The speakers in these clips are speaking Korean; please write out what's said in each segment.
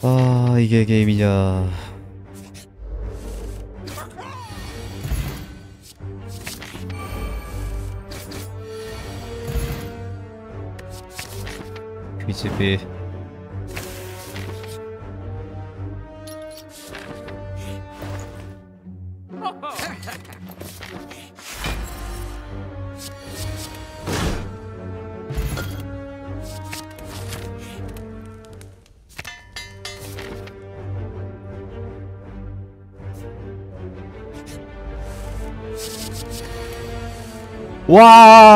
아 이게 게임이냐. 퀴 哇！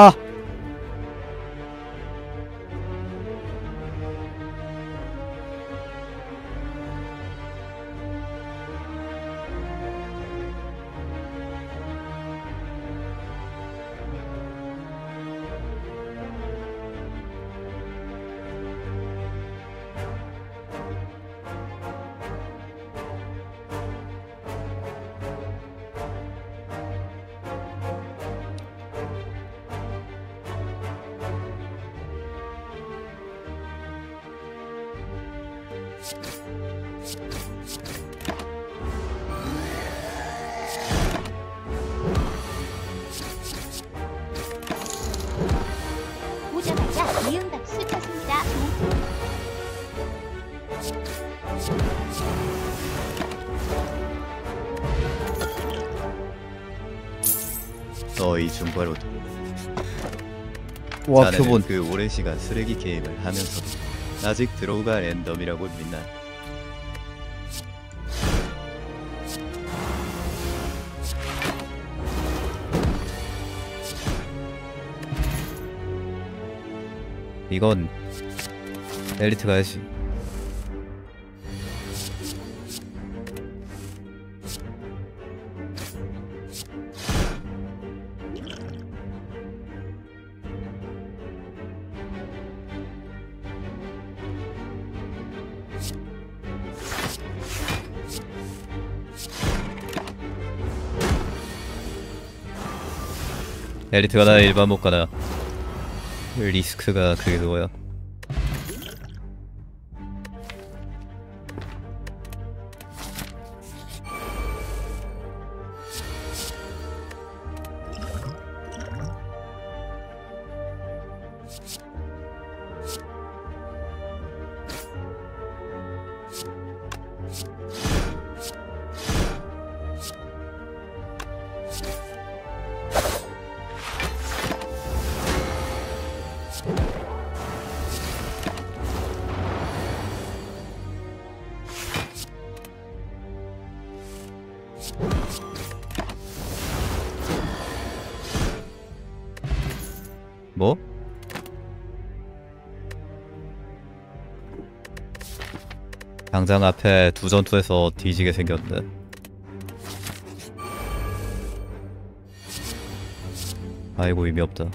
비와 오자마자 미응답수 쳤습니다. 너희 중과로도 와, 자네는 표본 그 오랜 시간 쓰레기 게임을 하면서도 아직 드로우가 랜덤이라고 믿나? 이건 엘리트 가 야지 엘리트 가나 일반 못 가나? 리스크가 그게 그거야 당장 앞에 두 전투에서 뒤지게 생겼네 아이고 의미 없다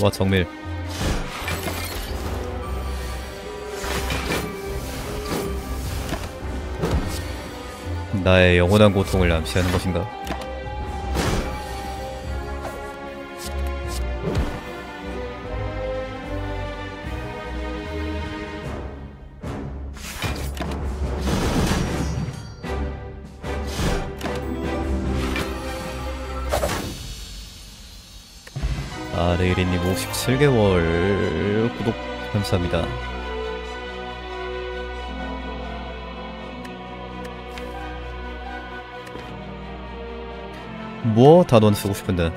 와 정밀 나의 영원한 고통을 암시하는 것인가? 7개월 구독 감사합니다. 뭐 단원 쓰고 싶은데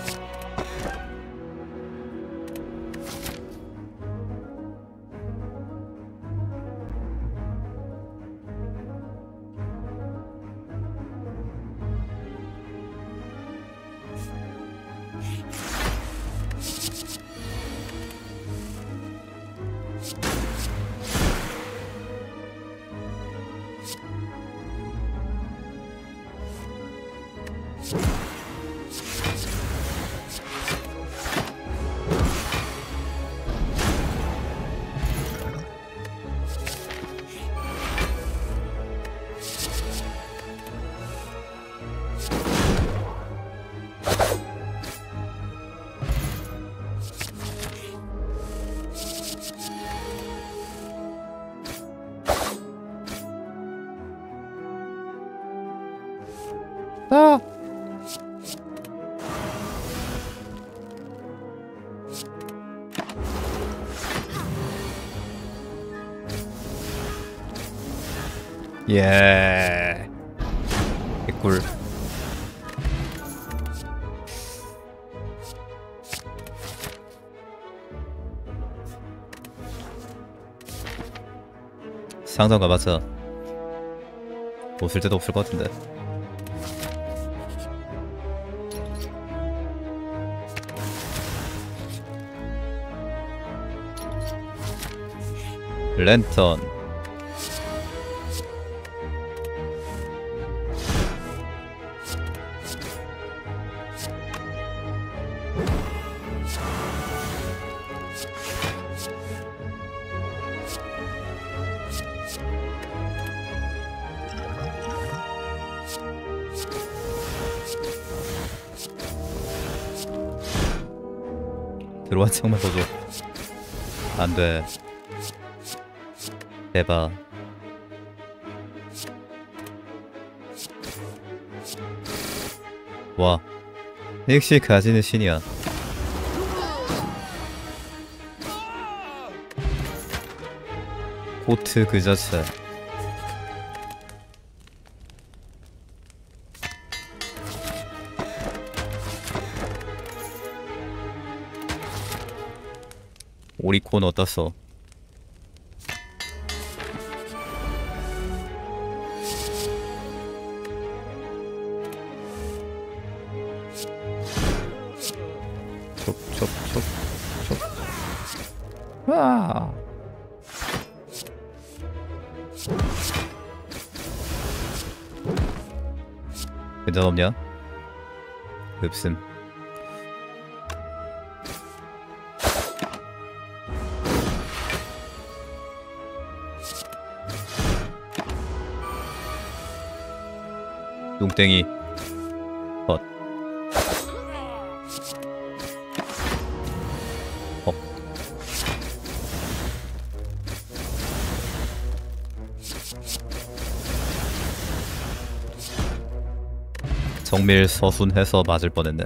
아! 예. 개꿀. 상점 가봤자 없을 때도 없을 것 같은데. 랜턴. 들어와 창만 써줘 안돼 대박 와. 역시 가지는 신이야. 코트 그 자체. 오리콘 어떻어 없냐? 없음 뚱땡이 정밀 서순해서 맞을 뻔했네.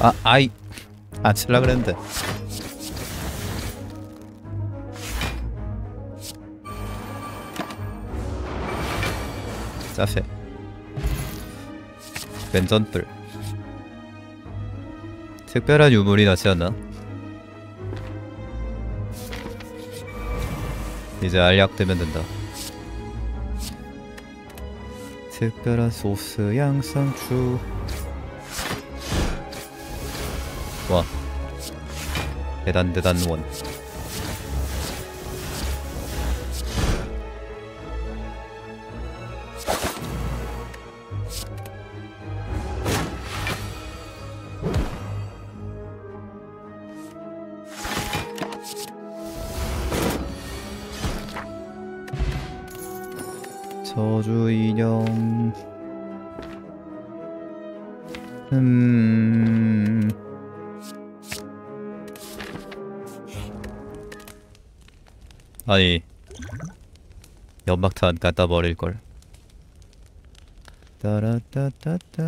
아, 아이. 안 칠라 그랬는데. 짜세. 왼전불. 특별한 유물이 나지 않나? 이제 알약 되면 된다. 특별한 소스 양상추. 와. 대단 대단 원 연막탄 갖다 버릴 걸. 따라따따따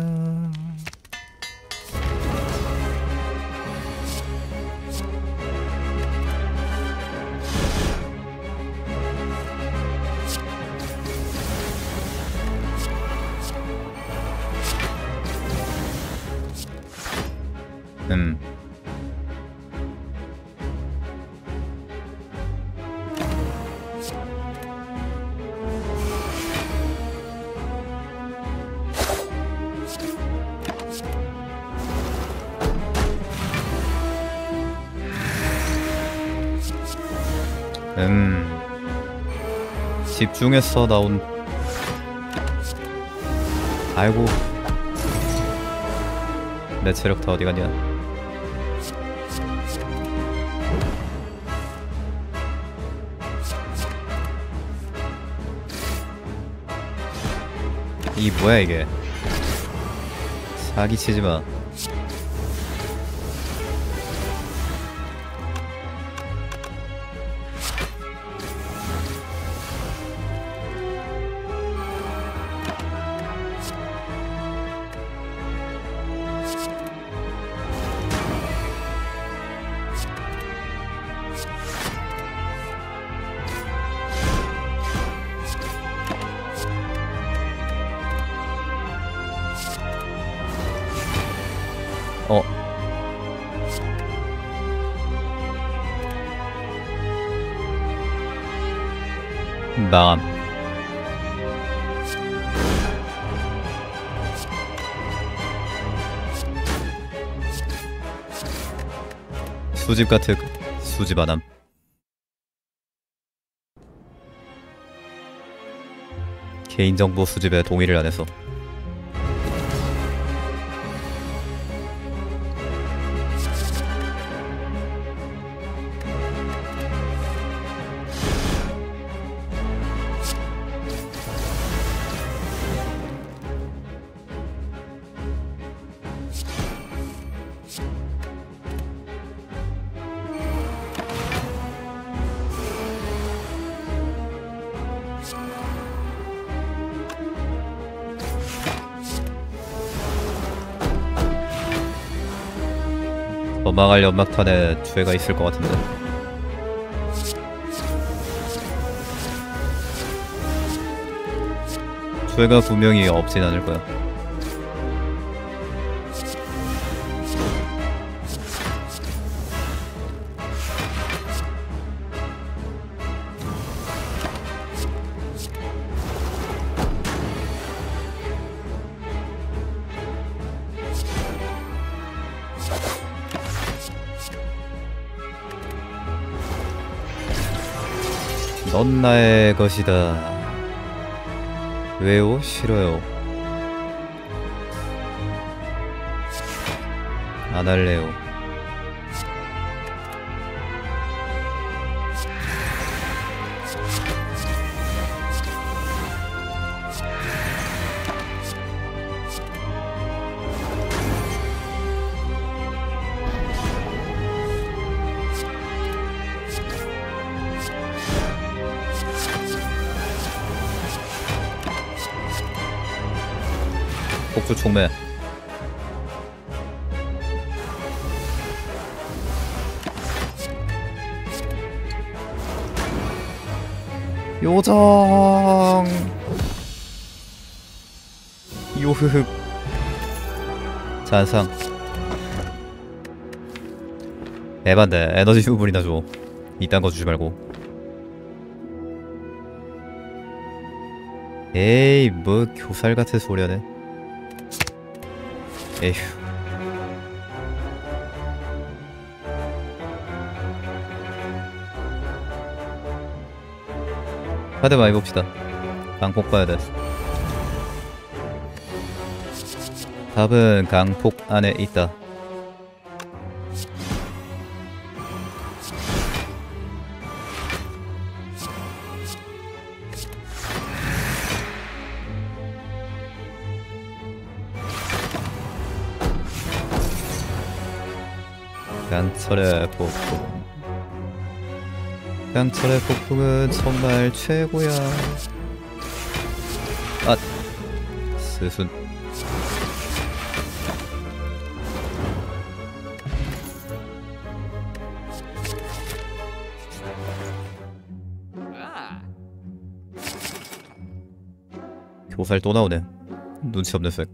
음. 집중해서 나온. 아이고. 내 체력 다 어디 갔냐? 이 뭐야 이게? 사기치지 마 망함 수집 같은 수집 안함. 개인정보 수집에 동의를 안 해서 도망할 연막탄에 죄가 있을 것 같은데. 죄가 분명히 없진 않을 거야 넌 나의 것이다. 왜요? 싫어요. 안 할래요. 복수 총매. 요정. 요흐흡. 잔상. 에반데 에너지 후불이나 줘. 이딴 거 주지 말고. 에이 뭐 교살 같은 소리 하네. 에휴. 카드 많이 봅시다. 강폭 봐야돼. 답은 강폭 안에 있다. 강철의 폭풍. 강철의 폭풍은 정말 최고야. 아 스순. 교살 또 나오네. 눈치 없는 색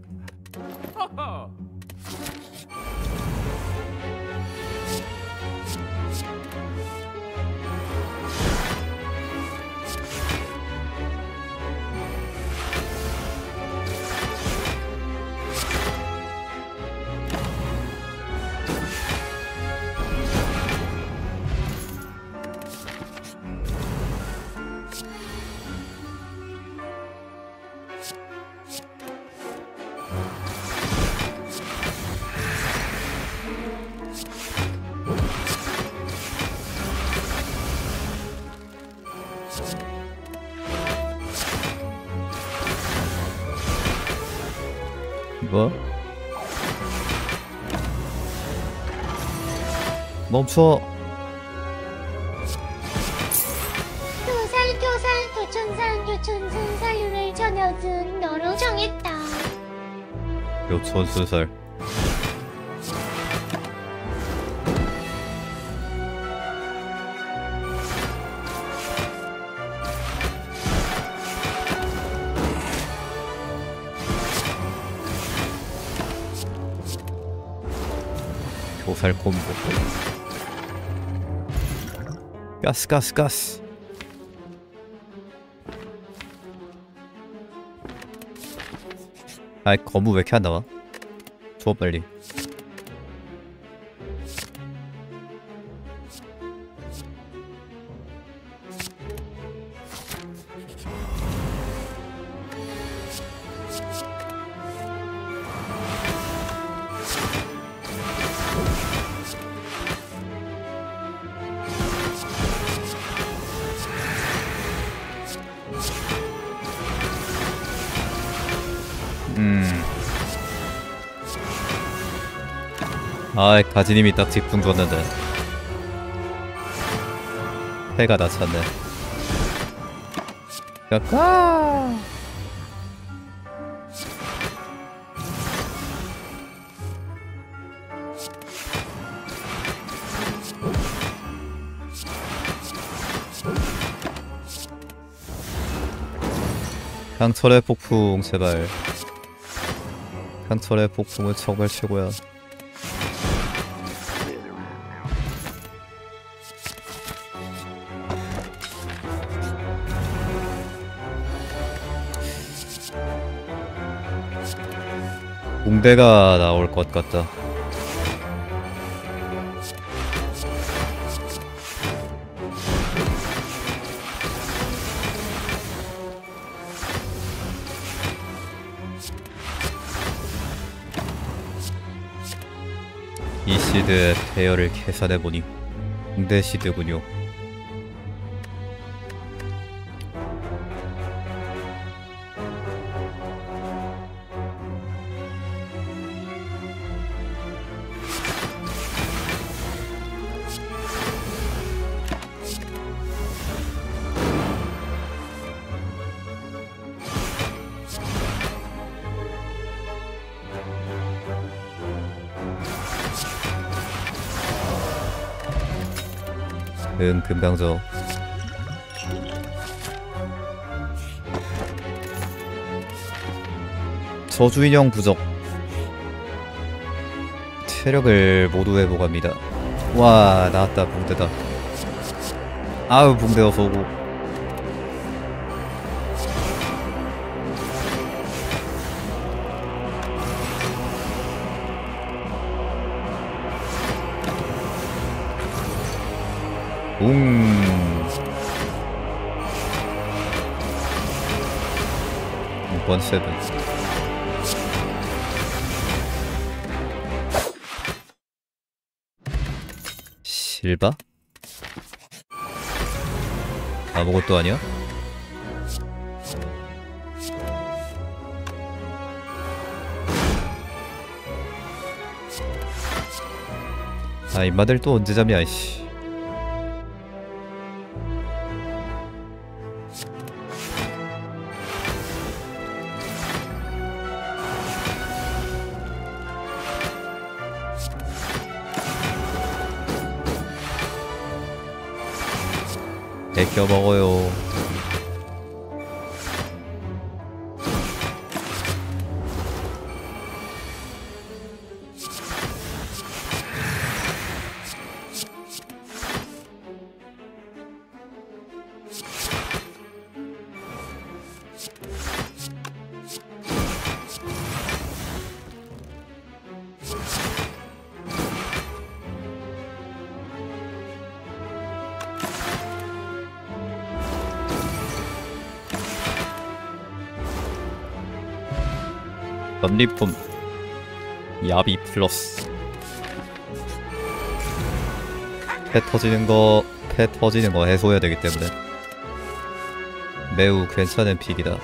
멈춰. 교살 교살 교촌산 교촌순 사유를 전혀든 너로 정했다. 요촌순살. 교살 콤보 가스 가스 가스 아이 거무 왜 이렇게 안 나와? 줘 빨리 음. 아이 가지님이 딱 직풍 줬는데. 해가 다 찼네. 까까? 강철의 폭풍 제발 강철의 폭풍은 정말 최고야. 붕대가 나올 것 같다 이 시드의 배열을 계산해보니 붕대 시드군요 금강저 저주인형 부적 체력을 모두 회복합니다. 와 나왔다 붕대다. 아우 붕대 어서 오고 웅원 세븐 실바? 아무것도 아니야? 아 임마들 또 언제 잠이야 이씨 먹어요 전리품 야비 플러스 패 터지는 거, 패 터지는 거 해소해야 되기 때문에 매우 괜찮은 픽이다.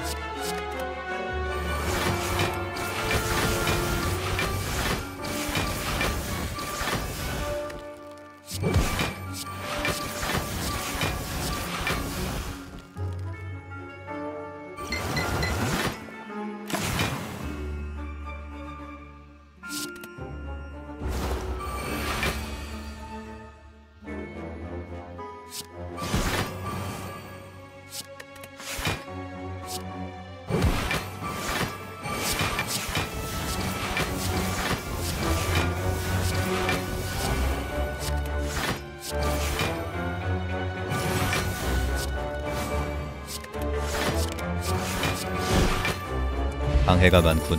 방해가 많군.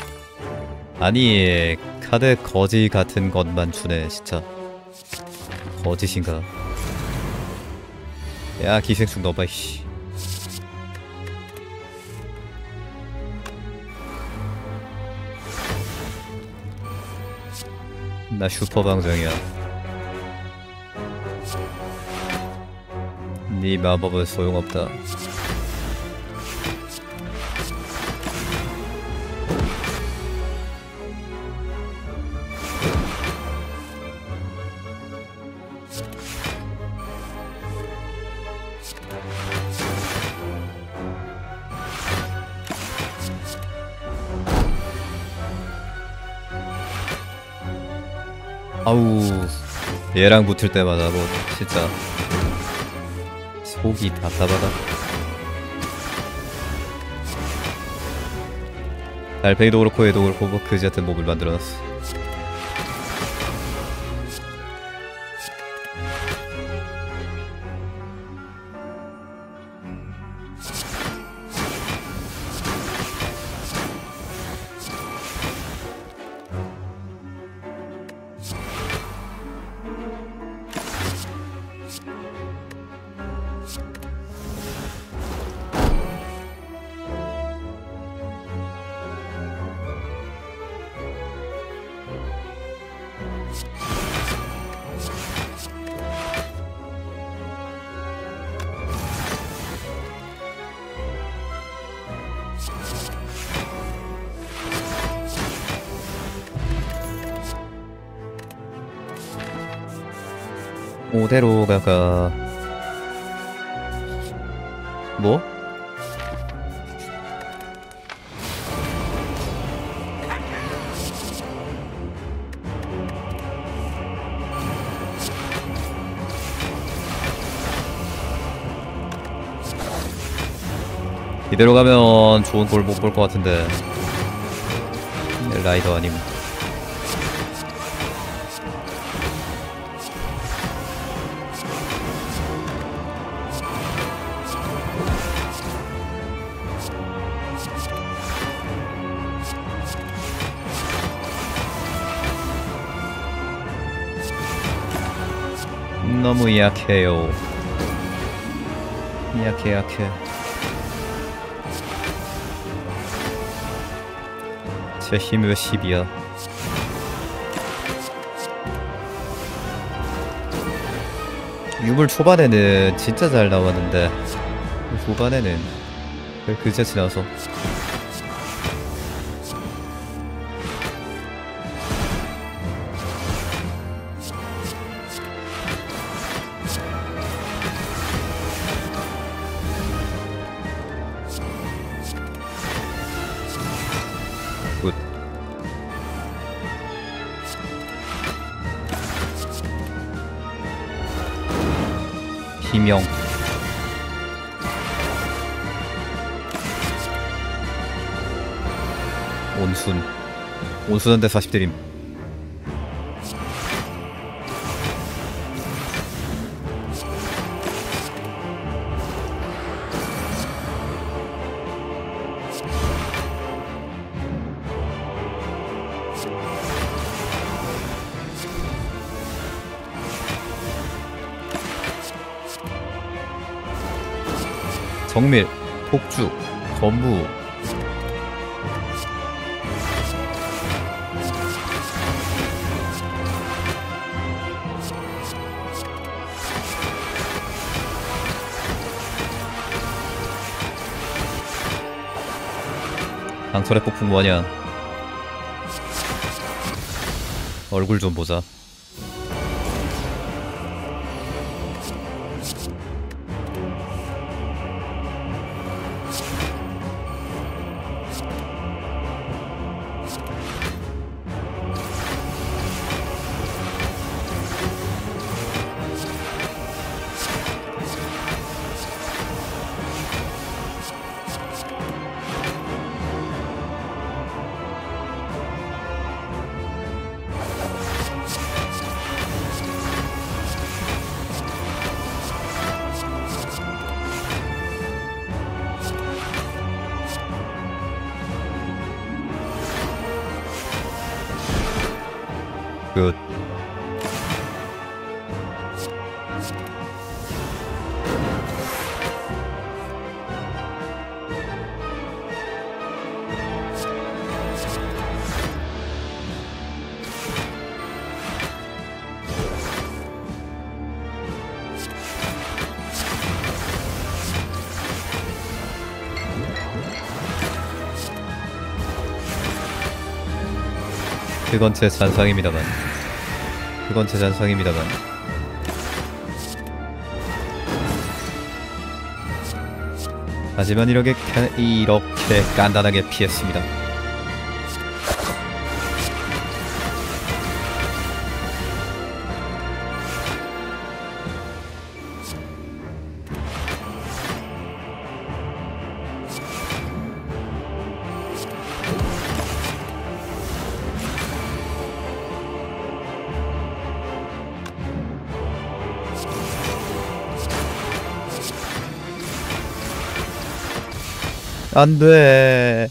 아니 카드 거지 같은 것만 주네 진짜. 거짓인가? 야 기생충 넣어봐 씨. 나 슈퍼 방정이야. 네 마법은 소용없다. 얘랑 붙을 때마다 뭐 진짜 속이 답답하다. 달팽이도 그렇고 얘도 그렇고 뭐 그지 같은 몸을 만들어놨어 이대로 가면 좋은 걸못볼 것 같은데. 라이더 아님. 너무 약해요. 약해 약해 제 힘이 왜 10이야 유물 초반에는 진짜 잘 나왔는데 후반에는 왜 그제 지 나서 희명. 온순. 온순한데 40대림 폭죽 전부. 강철의 폭풍 뭐냐? 얼굴 좀 보자 그건 제 잔상입니다만. 그건 제 잔상입니다만. 하지만 이렇게 이렇게 간단하게 피했습니다 안돼.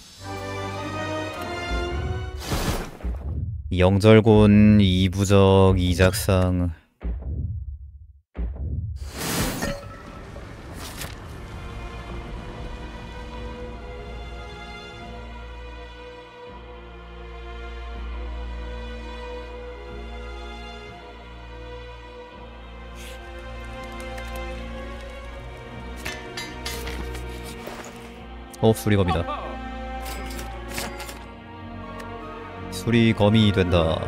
영절곤 이부적 이작상 어 수리검이다 수리검이 된다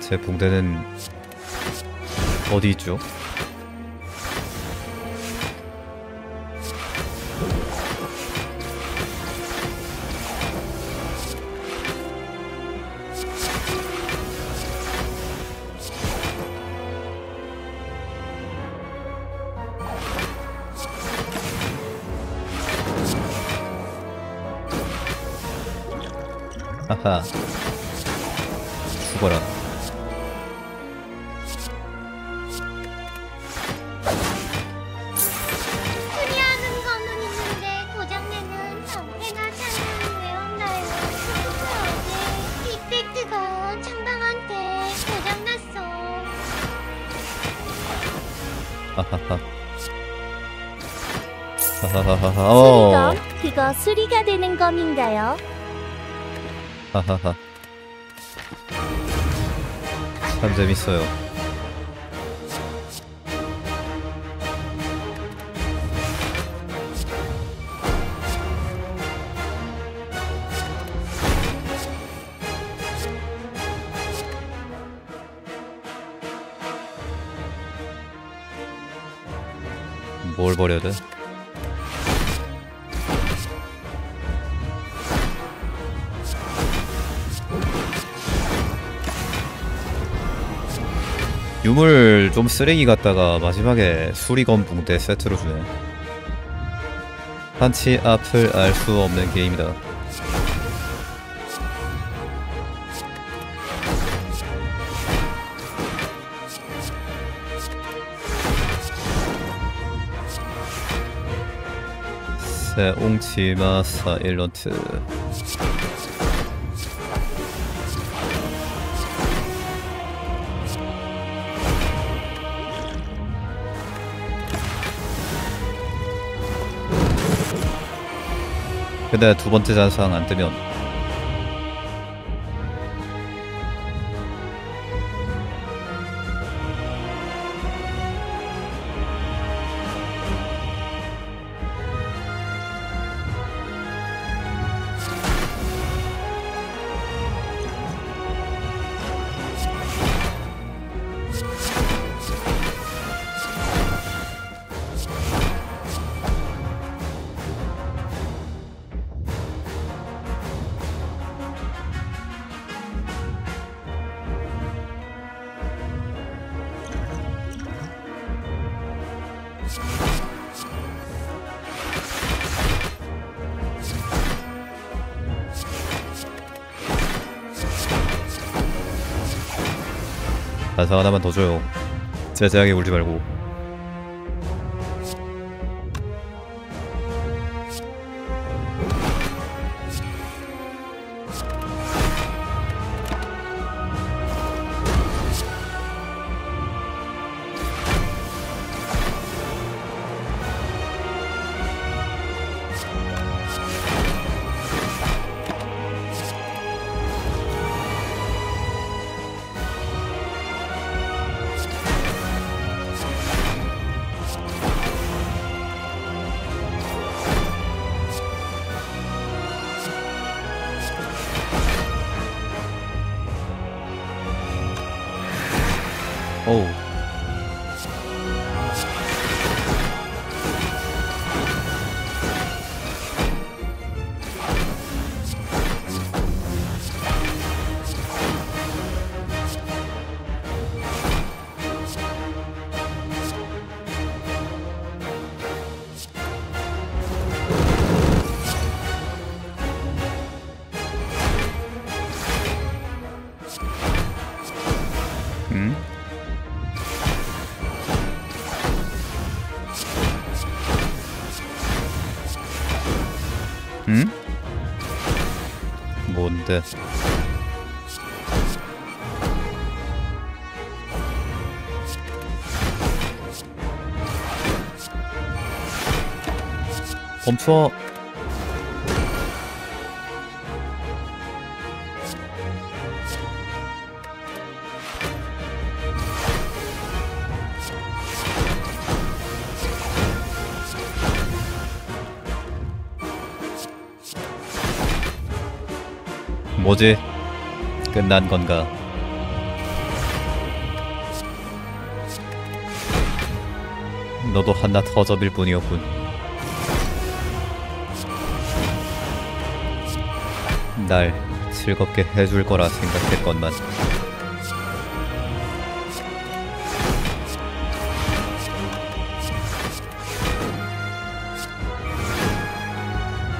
제 붕대는 어디 있죠? 하하하. 하하하하. 어. 수리검 그거 수리가 되는 검인가요? 하하하. 참 재밌어요. 유물 좀 쓰레기 같다가 마지막에 수리검 붕대 세트로 주네. 한치 앞을 알 수 없는 게임이다. 세옹치마 사 일런트 근데 두 번째 잔상 안 뜨면 잔상 하나만 더 줘요. 제재하게 울지 말고. 뭔데? 멈춰. 뭐지? 끝난 건가? 너도 한낱 허접일 뿐이었군. 날 즐겁게 해줄 거라 생각했건만.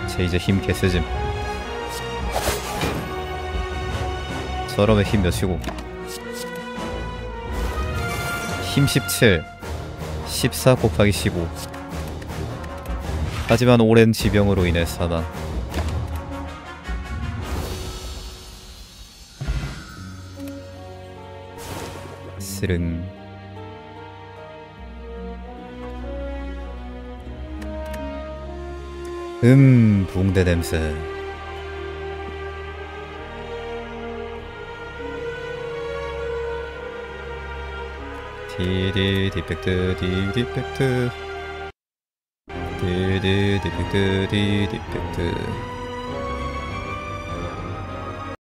쟤 이제 힘 개쓰짐. 저러면 힘 몇이고. 힘 17 14 곱하기 15 하지만 오랜 지병으로 인해 사망. 쓰릉. 음 붕대 냄새. 디디 디펙트 디디펙